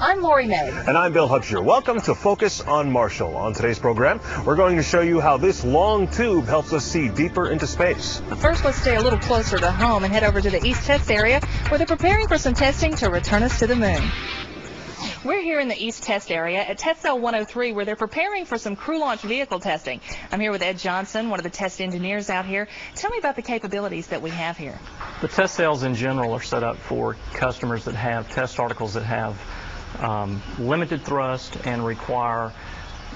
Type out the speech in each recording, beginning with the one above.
I'm Lori Meggs. And I'm Bill Hubscher. Welcome to Focus on Marshall. On today's program, we're going to show you how this long tube helps us see deeper into space. But first, let's stay a little closer to home and head over to the East Test Area, where they're preparing for some testing to return us to the moon. We're here in the East Test area at Test Cell 103 where they're preparing for some crew launch vehicle testing. I'm here with Ed Johnson, one of the test engineers out here. Tell me about the capabilities that we have here. The test cells in general are set up for customers that have test articles that have um, limited thrust and require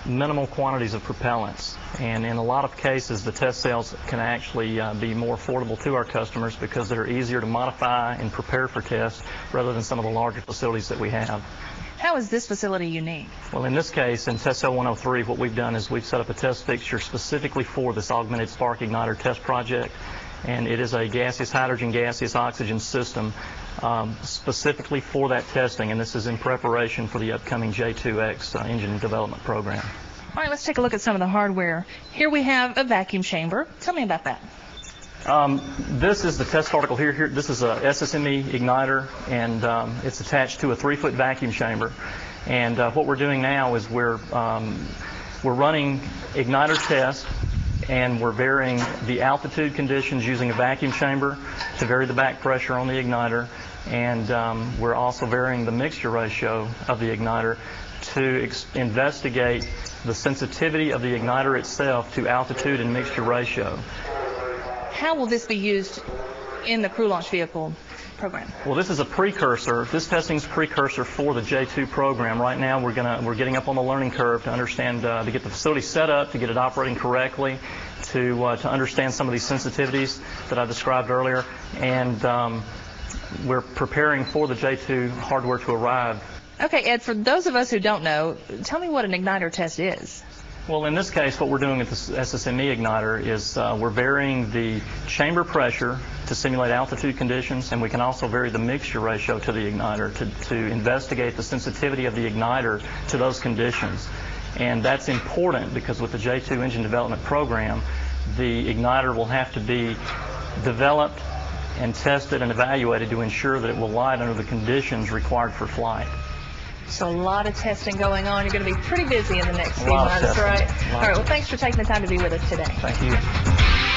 minimal quantities of propellants. And in a lot of cases, the test cells can actually uh, be more affordable to our customers because they're easier to modify and prepare for tests rather than some of the larger facilities that we have. How is this facility unique? Well, in this case, in Test Cell 103, what we've done is we've set up a test fixture specifically for this augmented spark igniter test project. And it is a gaseous hydrogen, gaseous oxygen system um, specifically for that testing. And this is in preparation for the upcoming J2X uh, engine development program. All right, let's take a look at some of the hardware. Here we have a vacuum chamber. Tell me about that. Um, this is the test article here. Here, this is a SSME igniter, and um, it's attached to a three-foot vacuum chamber. And uh, what we're doing now is we're um, we're running igniter tests, and we're varying the altitude conditions using a vacuum chamber to vary the back pressure on the igniter, and um, we're also varying the mixture ratio of the igniter to investigate the sensitivity of the igniter itself to altitude and mixture ratio. How will this be used in the crew launch vehicle program? Well, this is a precursor. This testing is precursor for the J2 program. Right now, we're gonna we're getting up on the learning curve to understand uh, to get the facility set up, to get it operating correctly, to uh, to understand some of these sensitivities that I described earlier, and um, we're preparing for the J2 hardware to arrive. Okay, Ed. For those of us who don't know, tell me what an igniter test is. Well, in this case, what we're doing with the SSME igniter is uh, we're varying the chamber pressure to simulate altitude conditions, and we can also vary the mixture ratio to the igniter to, to investigate the sensitivity of the igniter to those conditions. And that's important because with the J2 engine development program, the igniter will have to be developed and tested and evaluated to ensure that it will light under the conditions required for flight. So a lot of testing going on. You're going to be pretty busy in the next few months, right? All right. Well, thanks for taking the time to be with us today. Thank you.